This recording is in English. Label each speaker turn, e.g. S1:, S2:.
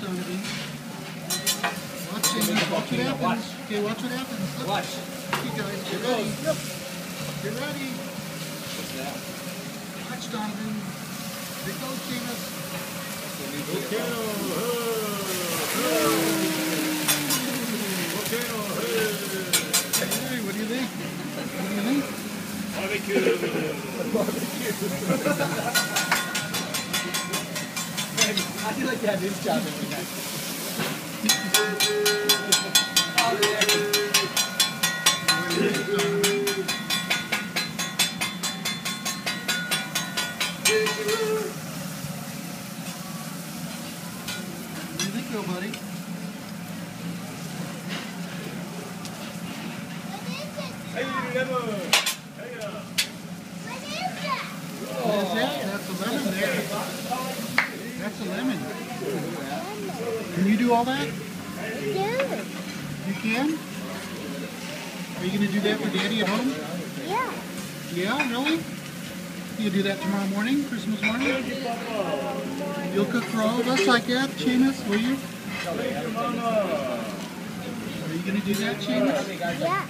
S1: Donovan. Watch, Seamus. Watch what happens. Okay, watch what happens. Look.
S2: Watch.
S1: Okay, guys, get ready. Yep. Get ready. What's that? Watch, Donovan. Here goes Seamus. Hey, what do you think? What do you think?
S2: I feel like you had this job every night.
S1: What do you think, little buddy? What is that? Oh, That's a lemon there. A lemon. Can you do all that? Yeah. You can? Are you going to do that for Daddy at home? Yeah, Yeah, really? You do that tomorrow morning, Christmas morning? You'll cook for all of us like that, Seamus, will you? Are you going to do that, Seamus?
S3: Yeah.